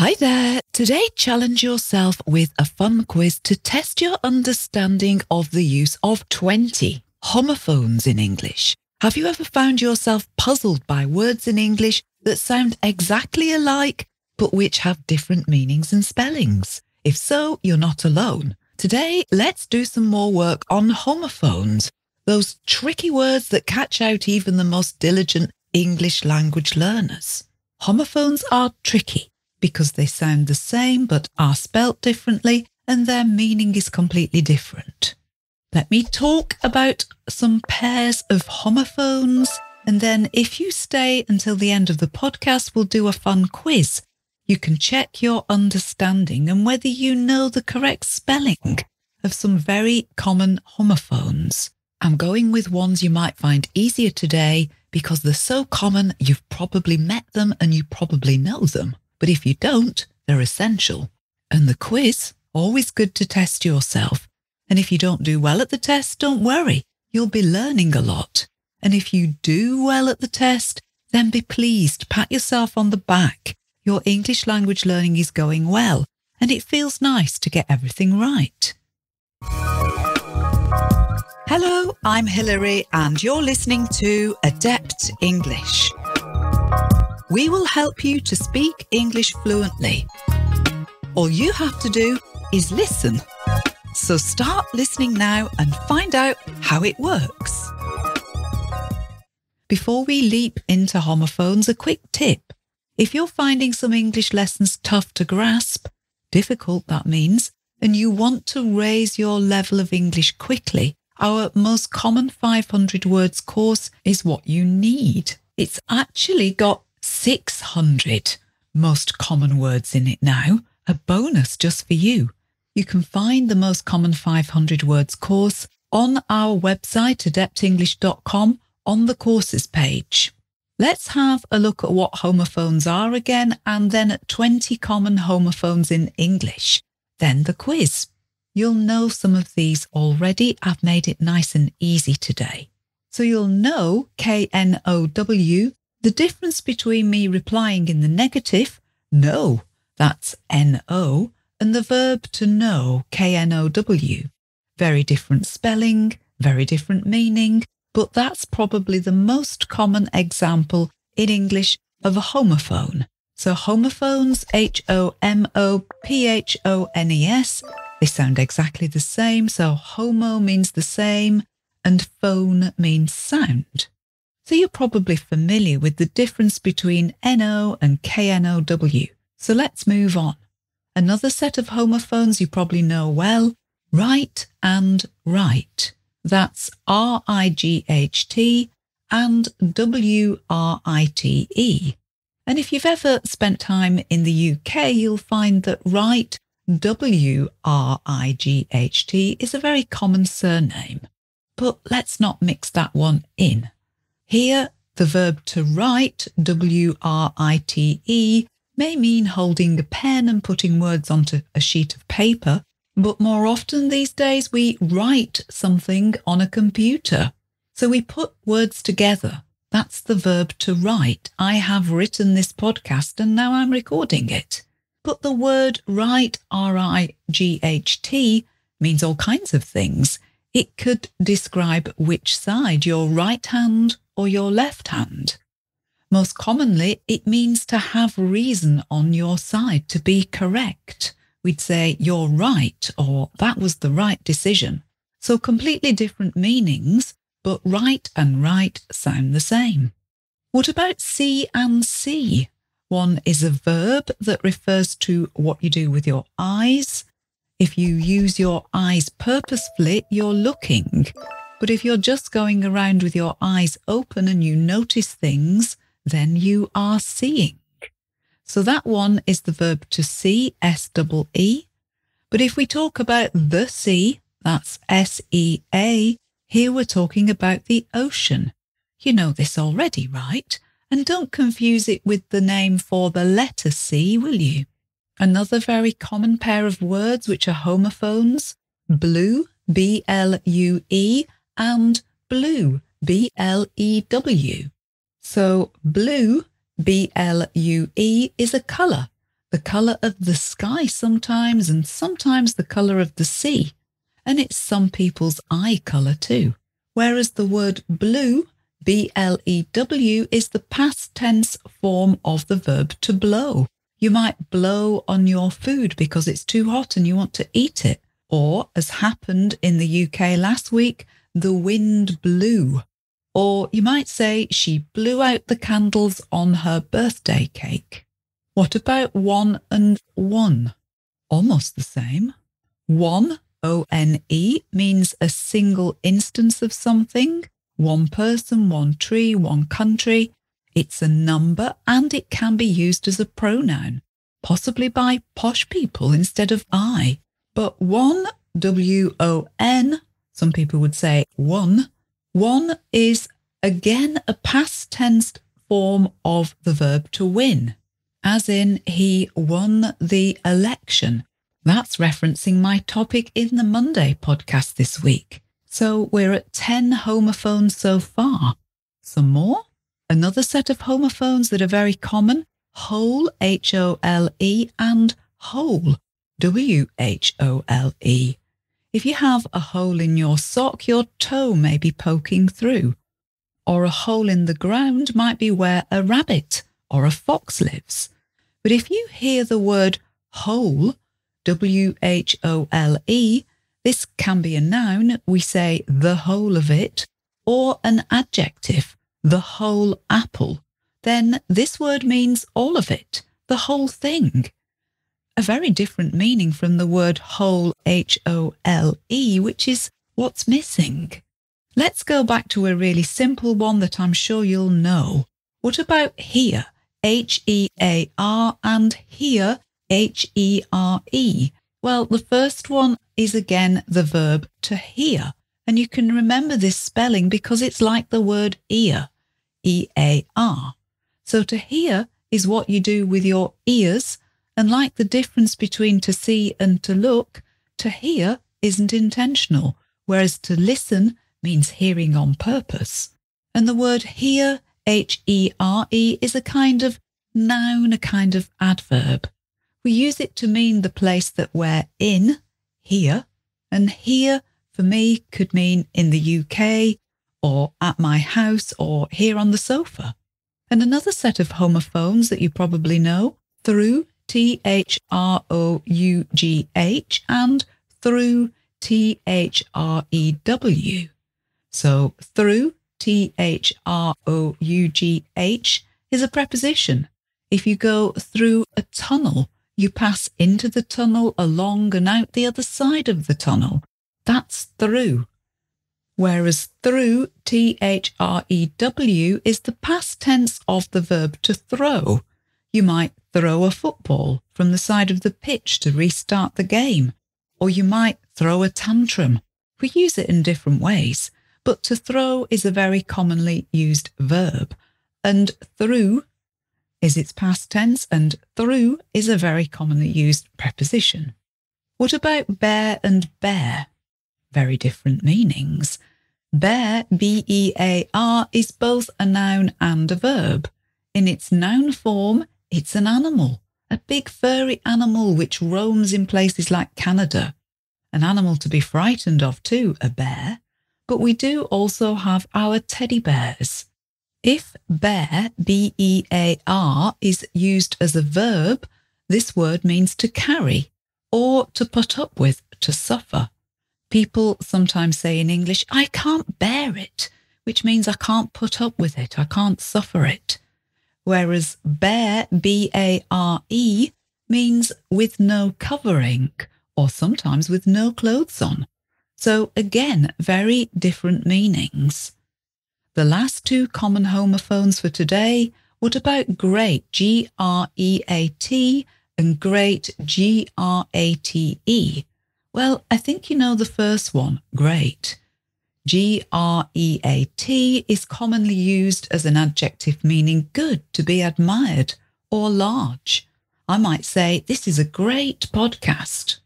Hi there. Today, challenge yourself with a fun quiz to test your understanding of the use of 20 homophones in English. Have you ever found yourself puzzled by words in English that sound exactly alike, but which have different meanings and spellings? If so, you're not alone. Today, let's do some more work on homophones, those tricky words that catch out even the most diligent English language learners. Homophones are tricky because they sound the same but are spelt differently and their meaning is completely different. Let me talk about some pairs of homophones and then if you stay until the end of the podcast, we'll do a fun quiz. You can check your understanding and whether you know the correct spelling of some very common homophones. I'm going with ones you might find easier today because they're so common you've probably met them and you probably know them. But if you don't, they're essential. And the quiz, always good to test yourself. And if you don't do well at the test, don't worry. You'll be learning a lot. And if you do well at the test, then be pleased, pat yourself on the back. Your English language learning is going well, and it feels nice to get everything right. Hello, I'm Hilary, and you're listening to Adept English. We will help you to speak English fluently. All you have to do is listen. So start listening now and find out how it works. Before we leap into homophones, a quick tip. If you're finding some English lessons tough to grasp, difficult that means, and you want to raise your level of English quickly, our most common 500 words course is what you need. It's actually got 600 most common words in it now, a bonus just for you. You can find the most common 500 words course on our website, adeptenglish.com, on the courses page. Let's have a look at what homophones are again and then at 20 common homophones in English. Then the quiz. You'll know some of these already. I've made it nice and easy today. So you'll know K N O W the difference between me replying in the negative, no, that's N-O, and the verb to know, K-N-O-W. Very different spelling, very different meaning, but that's probably the most common example in English of a homophone. So homophones, H-O-M-O-P-H-O-N-E-S, they sound exactly the same. So homo means the same and phone means sound. So you're probably familiar with the difference between NO and KNOW. So let's move on. Another set of homophones you probably know well, right and write. That's R-I-G-H-T and W-R-I-T-E. And if you've ever spent time in the UK, you'll find that Wright, W-R-I-G-H-T, is a very common surname. But let's not mix that one in. Here, the verb to write, W-R-I-T-E, may mean holding a pen and putting words onto a sheet of paper, but more often these days we write something on a computer. So we put words together. That's the verb to write. I have written this podcast and now I'm recording it. But the word right, R-I-G-H-T, means all kinds of things. It could describe which side, your right hand or your left hand. Most commonly, it means to have reason on your side, to be correct. We'd say you're right or that was the right decision. So completely different meanings, but right and right sound the same. What about see and see? One is a verb that refers to what you do with your eyes. If you use your eyes purposefully, you're looking. But if you're just going around with your eyes open and you notice things, then you are seeing. So that one is the verb to see, S-E-E. But if we talk about the sea, that's S-E-A, here we're talking about the ocean. You know this already, right? And don't confuse it with the name for the letter C, will you? Another very common pair of words which are homophones, blue, B-L-U-E, and blew, B L E W. So blue, B L U E, is a colour. the colour of the sky sometimes, and sometimes the colour of the sea. And it's some people's eye colour too. Whereas the word blew, B L E W, is the past tense form of the verb to blow. You might blow on your food because it's too hot and you want to eat it. Or, as happened in the UK last week, the wind blew. Or you might say she blew out the candles on her birthday cake. What about one and one? Almost the same. One, O N E, means a single instance of something, one person, one tree, one country. It's a number and it can be used as a pronoun, possibly by posh people instead of I. But won, W O N, some people would say one, one is again a past tense form of the verb to win as in he won the election. That's referencing my topic in the Monday podcast this week. So we're at 10 homophones so far. Some more? Another set of homophones that are very common hole, H O L E, and whole, W H O L E. If you have a hole in your sock, your toe may be poking through. Or a hole in the ground might be where a rabbit or a fox lives. But if you hear the word whole, W H O L E, this can be a noun, we say the whole of it, or an adjective, the whole apple, then this word means all of it, the whole thing. A very different meaning from the word hole, H O L E, which is what's missing. Let's go back to a really simple one that I'm sure you'll know. What about hear? H E A R and here H E R E. Well, the first one is again the verb to hear. And you can remember this spelling because it's like the word ear, E A R. So to hear is what you do with your ears. And like the difference between to see and to look, to hear isn't intentional, whereas to listen means hearing on purpose. And the word here H E R E is a kind of noun, a kind of adverb. We use it to mean the place that we're in, here, and here for me could mean in the UK or at my house or here on the sofa. And another set of homophones that you probably know through T H R O U G H and threw T H R E W. So through T H R O U G H is a preposition. If you go through a tunnel, you pass into the tunnel, along and out the other side of the tunnel. That's through. Whereas threw, T H R E W, is the past tense of the verb to throw. You might throw a football from the side of the pitch to restart the game, or you might throw a tantrum. We use it in different ways but to throw is a very commonly used verb, and threw is its past tense, and through is a very commonly used preposition. What about bear and bear? Very different meanings. Bear, B E A R, is both a noun and a verb. In its noun form, it's an animal, a big furry animal which roams in places like Canada. An animal to be frightened of, too, a bear but we do also have our teddy bears. If bear, B E A R, is used as a verb, this word means to carry or to put up with, to suffer. People sometimes say in English, I can't bear it, which means I can't put up with it, I can't suffer it. Whereas bare, B A R E, means with no covering or sometimes with no clothes on. So again, very different meanings. The last two common homophones for today, what about great, G R E A T, and grate, G R A T E? Well, I think you know the first one, great. G R E A T is commonly used as an adjective meaning good, to be admired, or large. I might say, this is a great podcast.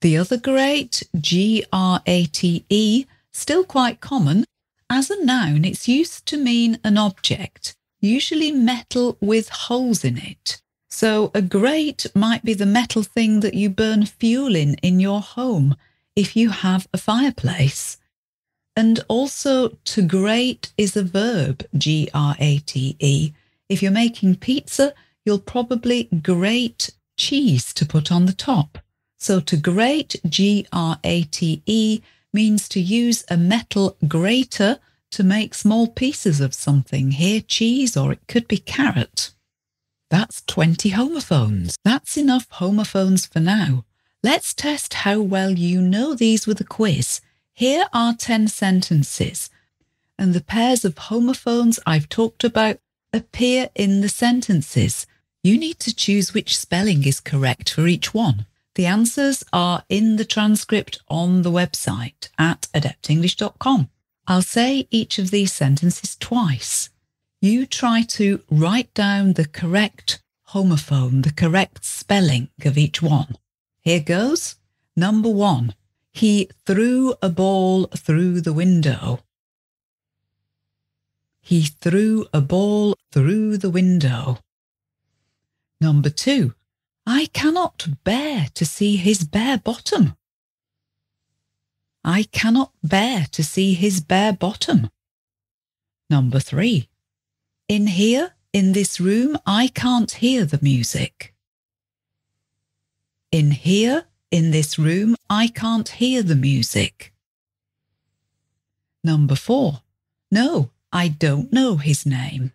The other grate, G R A T E, still quite common. As a noun, it's used to mean an object, usually metal with holes in it. So, a grate might be the metal thing that you burn fuel in in your home if you have a fireplace. And also, to grate is a verb, G R A T E. If you're making pizza, you'll probably grate cheese to put on the top. So, to grate, G R A T E, means to use a metal grater to make small pieces of something. Here, cheese, or it could be carrot. That's 20 homophones. That's enough homophones for now. Let's test how well you know these with a quiz. Here are 10 sentences, and the pairs of homophones I've talked about appear in the sentences. You need to choose which spelling is correct for each one. The answers are in the transcript on the website at adeptenglish.com. I'll say each of these sentences twice you try to write down the correct homophone, the correct spelling of each one. Here goes. Number one, he threw a ball through the window. He threw a ball through the window. Number two, I cannot bear to see his bare bottom. I cannot bear to see his bare bottom. Number three, in here, in this room, I can't hear the music. In here, in this room, I can't hear the music. Number four. No, I don't know his name.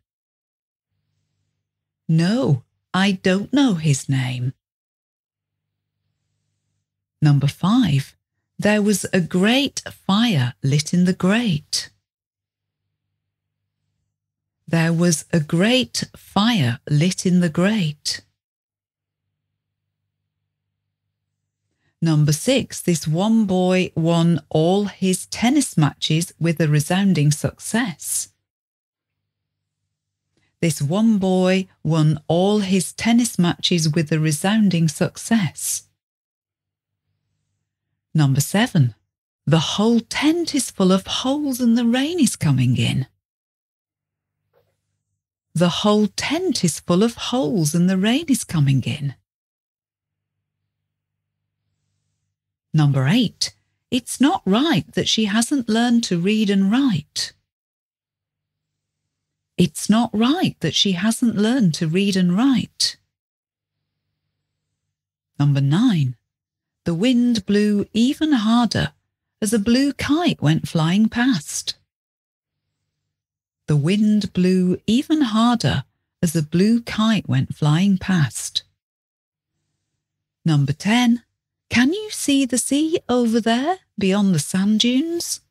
No, I don't know his name. Number five. There was a great fire lit in the grate. There was a great fire lit in the grate. Number six, this one boy won all his tennis matches with a resounding success. This one boy won all his tennis matches with a resounding success. Number seven, the whole tent is full of holes and the rain is coming in. The whole tent is full of holes and the rain is coming in. Number eight, it's not right that she hasn't learned to read and write. It's not right that she hasn't learned to read and write. Number nine, the wind blew even harder as a blue kite went flying past. The wind blew even harder as a blue kite went flying past. Number 10. Can you see the sea over there beyond the sand dunes?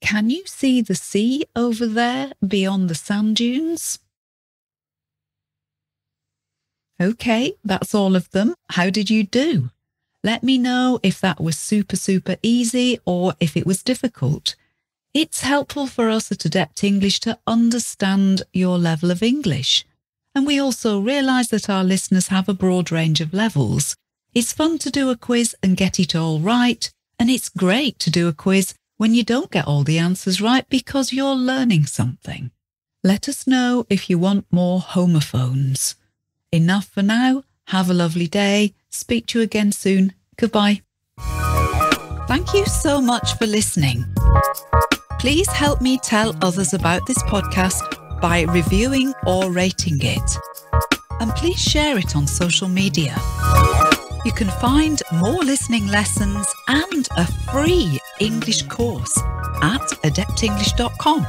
Can you see the sea over there beyond the sand dunes? Okay, that's all of them. How did you do? Let me know if that was super, super easy or if it was difficult. It's helpful for us at Adept English to understand your level of English. And we also realise that our listeners have a broad range of levels. It's fun to do a quiz and get it all right. And it's great to do a quiz when you don't get all the answers right because you're learning something. Let us know if you want more homophones. Enough for now. Have a lovely day. Speak to you again soon. Goodbye. Thank you so much for listening. Please help me tell others about this podcast by reviewing or rating it. And please share it on social media. You can find more listening lessons and a free English course at adeptenglish.com.